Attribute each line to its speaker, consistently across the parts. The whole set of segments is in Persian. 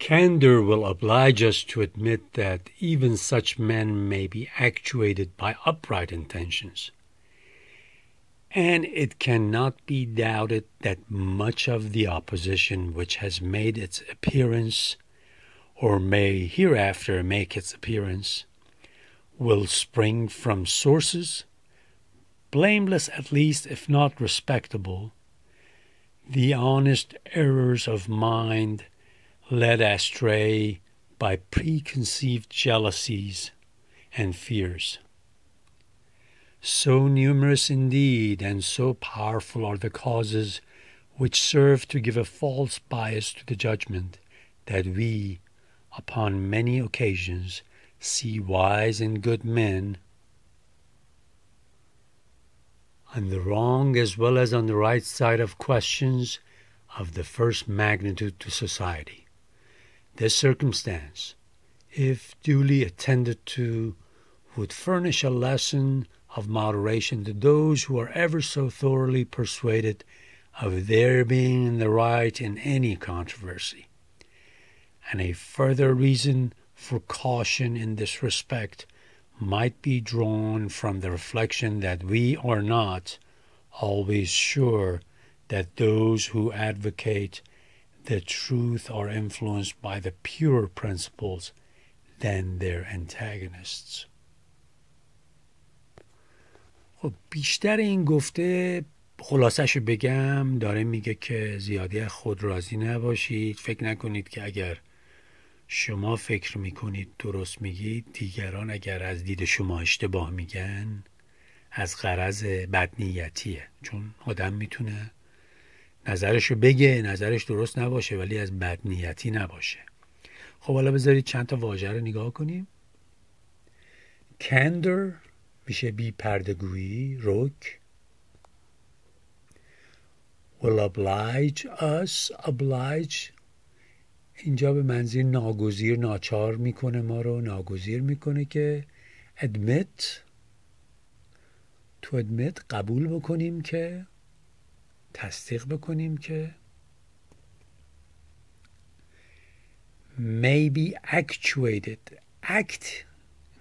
Speaker 1: Candor will oblige us to admit that even such men may be actuated by upright intentions. And it cannot be doubted that much of the opposition which has made its appearance, or may hereafter make its appearance, will spring from sources, blameless at least if not respectable, the honest errors of mind led astray by preconceived jealousies and fears. So numerous indeed and so powerful are the causes which serve to give a false bias to the judgment that we, upon many occasions, see wise and good men on the wrong as well as on the right side of questions of the first magnitude to society. This circumstance, if duly attended to, would furnish a lesson of moderation to those who are ever so thoroughly persuaded of their being in the right in any controversy. And a further reason for caution in this respect might be drawn from the reflection that we are not always sure that those who advocate the truth are influenced by the purer principles than their antagonists. خب بیشتر این گفته خلاصش بگم داره میگه که زیادی خود راضی نباشید فکر نکنید که اگر شما فکر می‌کنید درست میگید دیگران اگر از دید شما اشتباه میگن از غرض بدنیتیه چون آدم می‌تونه نظرشو بگه نظرش درست نباشه ولی از بدنیتی نباشه. خب حالا بذارید چند تا واژه رو نگاه کنیم. کندر میشه بی پردگویی روک will oblige us oblige. اینجا به منظیر ناگزیر ناچار می‌کنه ما رو ناگزیر می‌کنه که admit. تو admit قبول بکنیم که تصدیق بکنیم که may be actuated. Act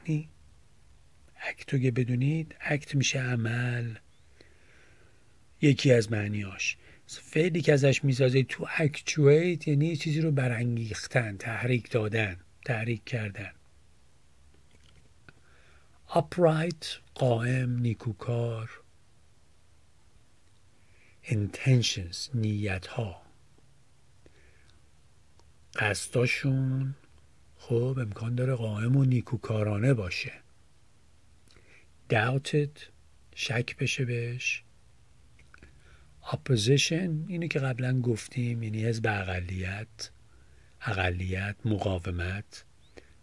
Speaker 1: یعنی act که بدونید act میشه عمل. یکی از معنیاش. فعلی که ازش می‌سازه تو actuate یعنی چیزی رو برانگیختن تحریک دادن تحریک کردن. Upright قائم نیکوکار. Intentions نیت ها قصداشون خب امکان داره قائم و نیکوکارانه باشه. Doubted شک بشه بهش. Opposition اینو که قبلا گفتیم یعنی حزب اقلیت اقلیت مقاومت.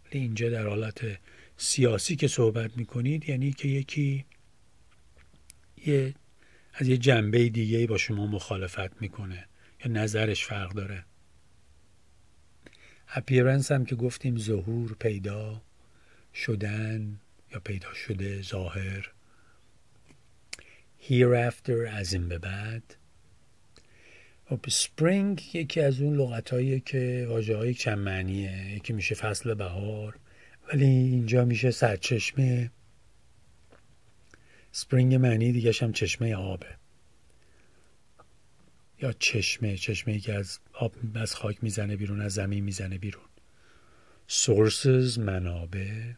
Speaker 1: ولی اینجا در حالت سیاسی که صحبت می‌کنید یعنی که یکی یه از یه جنبه دیگه با شما مخالفت می‌کنه. یا نظرش فرق داره. اپیرنس هم که گفتیم ظهور پیدا شدن یا پیدا شده ظاهر. Hereafter از این به بعد. خب spring یکی از اون لغت که واجه های چند معنیه. یکی میشه فصل بهار ولی اینجا میشه سرچشمه. سپرینگ معنی دیگه هم چشمه آبه. یا چشمه چشمه ای که از آب از خاک می‌زنه بیرون از زمین می‌زنه بیرون. Sources منابع.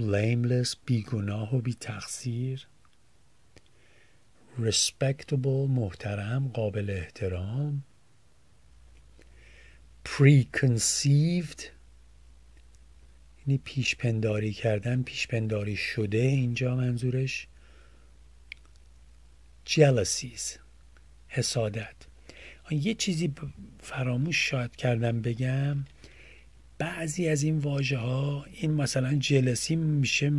Speaker 1: Blameless بیگناه و بی تقصیر respectable محترم قابل احترام. Preconceived یعنی پیش پنداری کردن پیش پنداری شده اینجا منظورش. Jealousies حسادت. یه چیزی فراموش شاید کردم بگم. بعضی از این واژه ها این مثلا جلسی میشه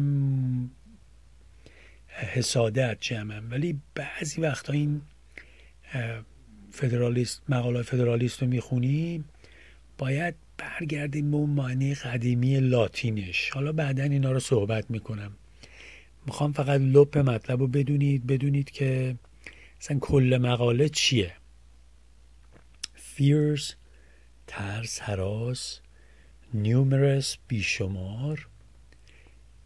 Speaker 1: حسادت جمعم ولی بعضی وقتا این فدرالیست مقاله فدرالیست رو می‌خونیم باید برگردیم به اون معنی قدیمی لاتینش. حالا بعدا اینا رو صحبت می‌کنم. می‌خوام فقط لپ مطلب رو بدونید بدونید که مثلا کل مقاله چیه؟ Fears ترس هراس numerous بیشمار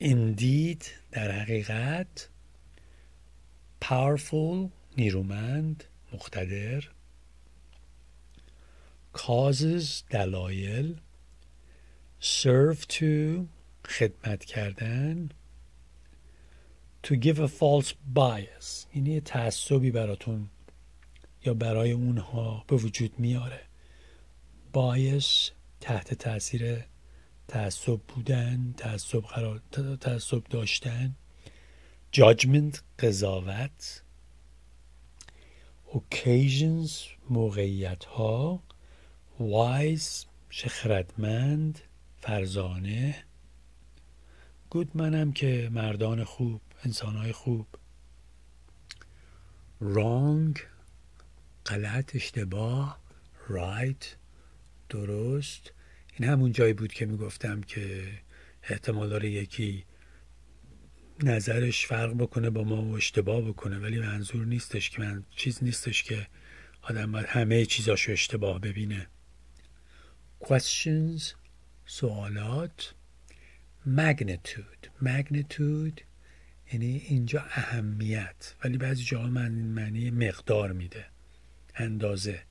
Speaker 1: indeed در حقیقت powerful نیرومند مقتدر. Causes دلایل serve to خدمت کردن to give a false bias. یعنی یه تعصبی براتون یا برای اونها به وجود میاره. Bias تحت تاثیر تعصب بودن تعصب قرار تعصب داشتن. Judgment قضاوت. Occasions موقعیت ها wise شخردمند فرزانه. گود منم که مردان خوب انسانهای خوب. Wrong غلط اشتباه. Right درست. این همون جایی بود که می‌گفتم که احتمال داره یکی نظرش فرق بکنه با ما و اشتباه بکنه ولی منظور نیستش که من چیز نیستش که آدم باید همه چیزاشو اشتباه ببینه. Questions سوالات magnitude. Magnitude یعنی اینجا اهمیت. ولی بعضی جاها من معنی مقدار میده. اندازه.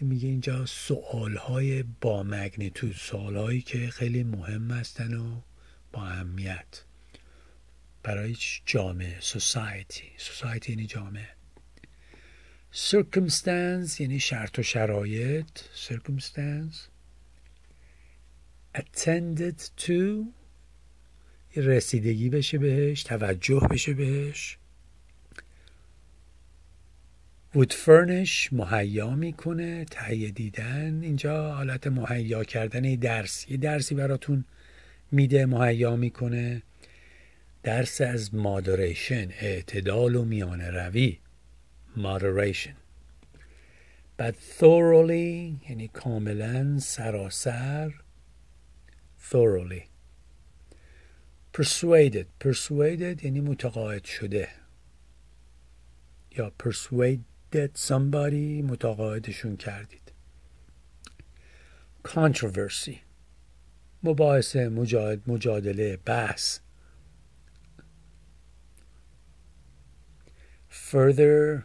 Speaker 1: میگه اینجا سوال های با مگنیتود سوال هایی که خیلی مهم هستن و با اهمیت. برای جامعه سوسایتی سوسایتی یعنی جامعه. Circumstance یعنی شرط و شرایط circumstance attended to رسیدگی بشه بهش توجه بشه بهش would furnish مهیا می‌کنه تهیه دیدن اینجا حالت مهیا کردن درس یه درسی براتون میده مهیا می‌کنه درس از مادریشن اعتدال و میان روی. moderation بعد thoroughly یعنی کاملا سراسر thoroughly persuaded persuaded یعنی متقاعد شده یا persuaded somebody متقاعدشون کردید controversy مباحثه مجادله بحث further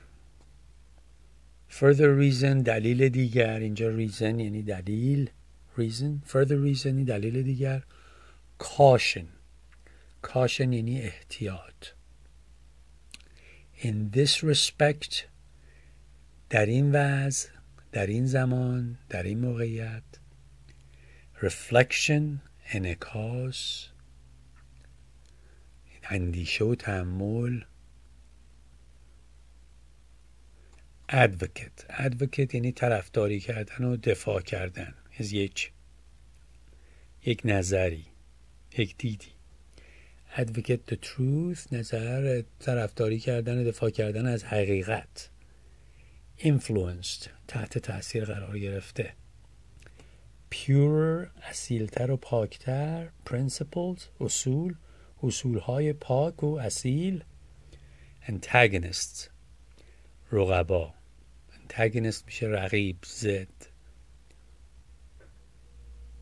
Speaker 1: further reason دلیل دیگر. اینجا reason یعنی دلیل. Reason. Further reason یعنی دلیل دیگر. Caution. Caution یعنی احتیاط. In this respect در این وضع در این زمان در این موقعیت reflection انکاس اندیشه و تحمل advocate. Advocate یعنی طرفداری کردن و دفاع کردن. از یک یک نظری یک دیدی. Advocate the truth نظر طرفداری کردن و دفاع کردن از حقیقت. Influenced تحت تاثیر قرار گرفته. Pure اصیلتر و پاکتر. Principles اصول. اصولهای پاک و اصیل. Antagonists رقبا. انتگنست میشه رقیب زد.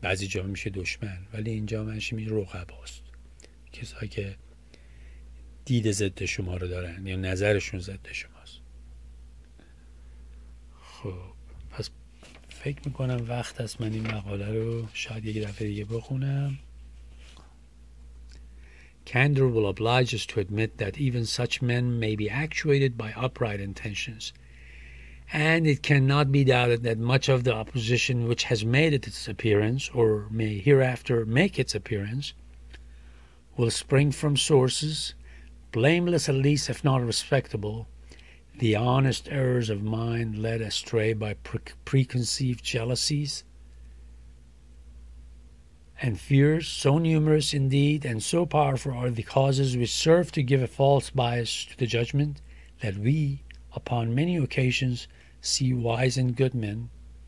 Speaker 1: بعضی جا میشه دشمن ولی اینجا منشه میشه رقباست. کسایی که دید ضد شما رو دارن یا نظرشون ضد شماست. خب پس فکر می‌کنم وقت است من این مقاله رو شاید یک دفعه دیگه بخونم. Candor will oblige us to admit that even such men may be actuated by upright intentions. And it cannot be doubted that much of the opposition which has made its appearance, or may hereafter make its appearance, will spring from sources, blameless at least if not respectable, the honest errors of mind led astray by pre- preconceived jealousies, and fears, so numerous indeed and so powerful are the causes which serve to give a false bias to the judgment, that we, upon many occasions, see wise and good men